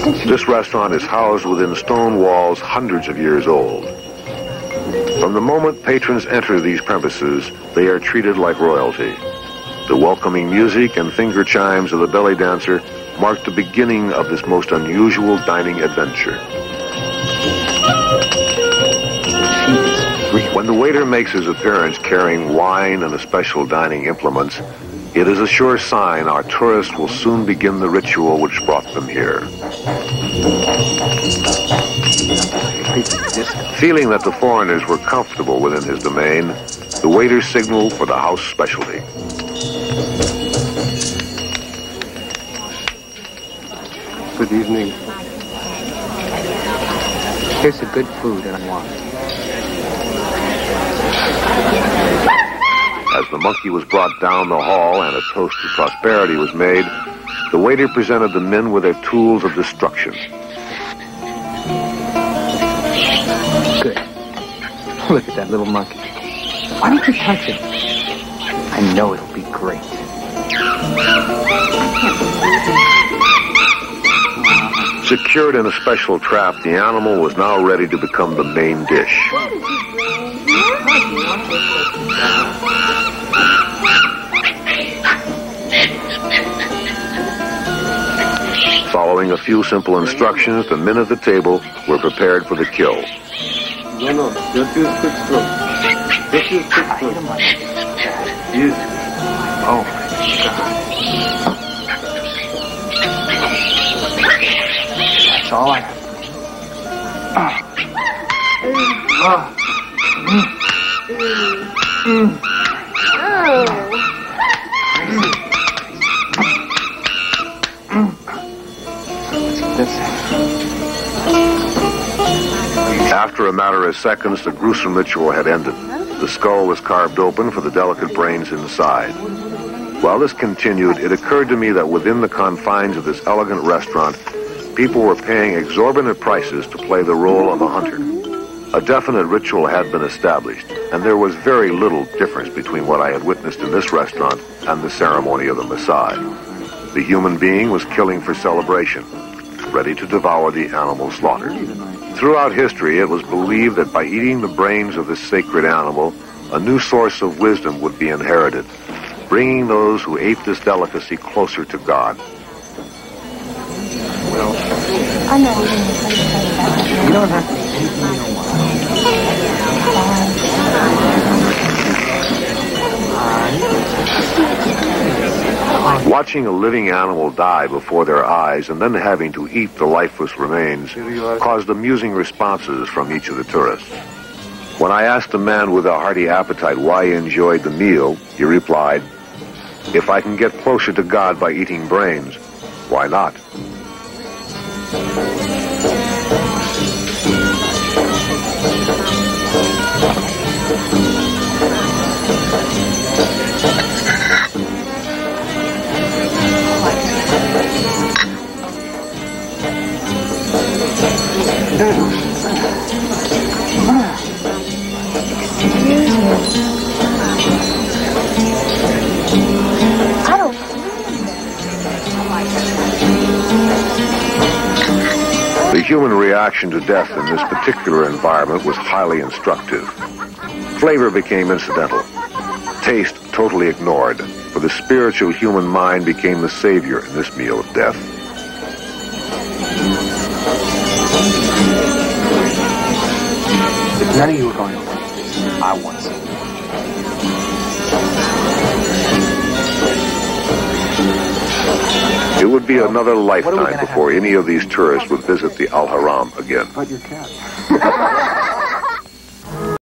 This restaurant is housed within stone walls hundreds of years old. From the moment patrons enter these premises, they are treated like royalty. The welcoming music and finger chimes of the belly dancer mark the beginning of this most unusual dining adventure. When the waiter makes his appearance carrying wine and the special dining implements, it is a sure sign our tourists will soon begin the ritual which brought them here. Feeling that the foreigners were comfortable within his domain, the waiter signaled for the house specialty. Good evening. Here's the good food that I want. As the monkey was brought down the hall and a toast to prosperity was made, the waiter presented the men with their tools of destruction. Good. Look at that little monkey. Why don't you touch it? I know it'll be great. Secured in a special trap, the animal was now ready to become the main dish. Following a few simple instructions, the men at the table were prepared for the kill. No, no, just use quick stroke. Just use quick stroke. Yes. Oh, my God. That's all I have. Ah. This. After a matter of seconds, the gruesome ritual had ended. The skull was carved open for the delicate brains inside. While this continued, it occurred to me that within the confines of this elegant restaurant, people were paying exorbitant prices to play the role of a hunter. A definite ritual had been established, and there was very little difference between what I had witnessed in this restaurant and the ceremony of the Maasai. The human being was killing for celebration, ready to devour the animal slaughtered. Throughout history, it was believed that by eating the brains of this sacred animal, a new source of wisdom would be inherited, bringing those who ate this delicacy closer to God. Well, I know we didn't that. You don't have to Watching a living animal die before their eyes and then having to eat the lifeless remains caused amusing responses from each of the tourists. When I asked a man with a hearty appetite why he enjoyed the meal, he replied, If I can get closer to God by eating brains, why not? The human reaction to death in this particular environment was highly instructive. Flavor became incidental. Taste totally ignored, for the spiritual human mind became the savior in this meal of death. None of you are going to win, I want. It would be another What are we lifetime before any of these tourists would visit the Al Haram again. But your cat.